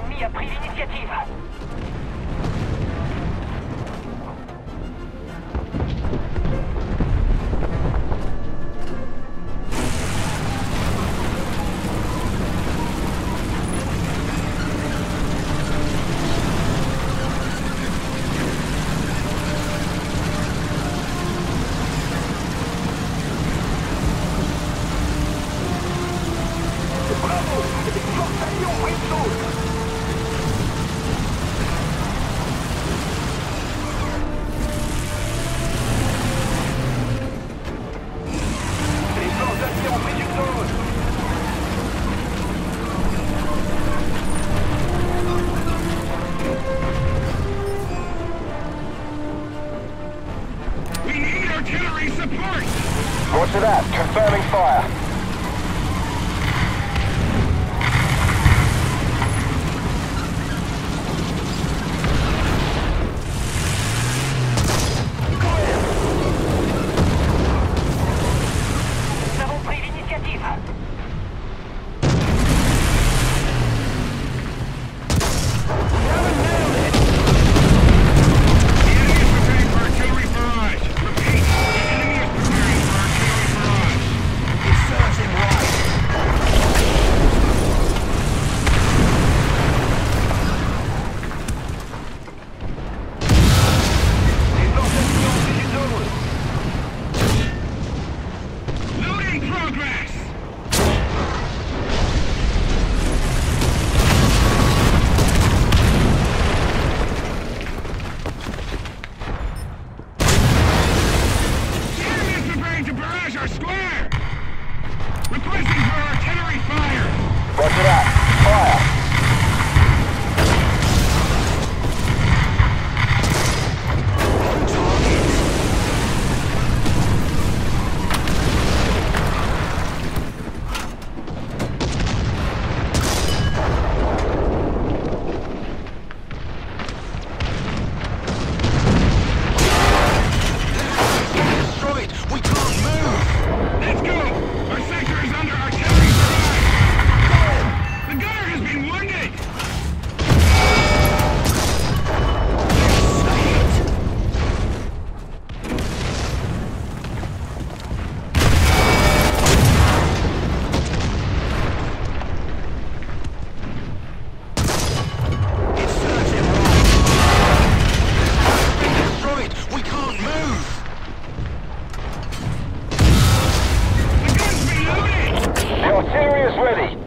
L'ennemi a pris l'initiative. fire. are square! Requesting for artillery fire! Roger that. ready.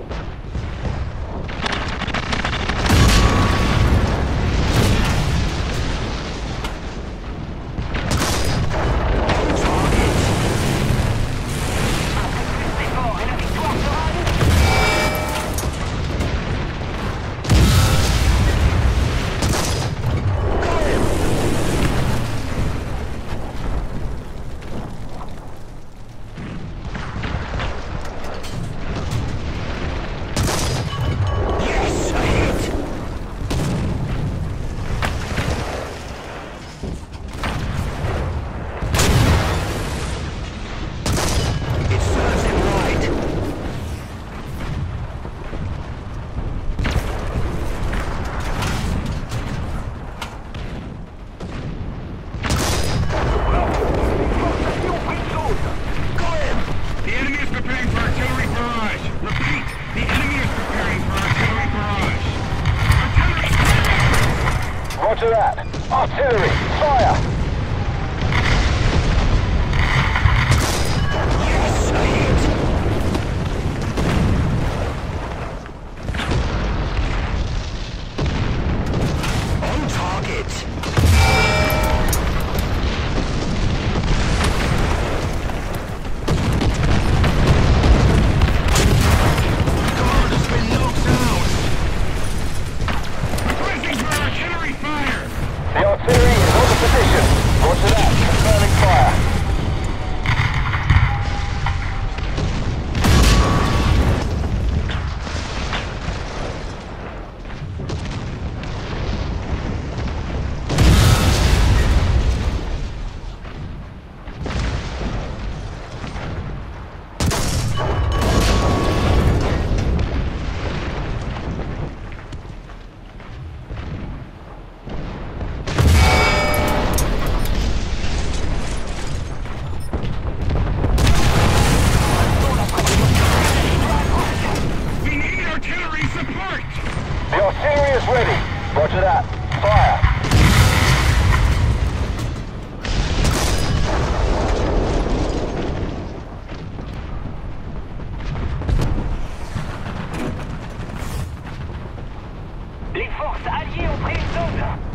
Forces alliées ont pris une zone.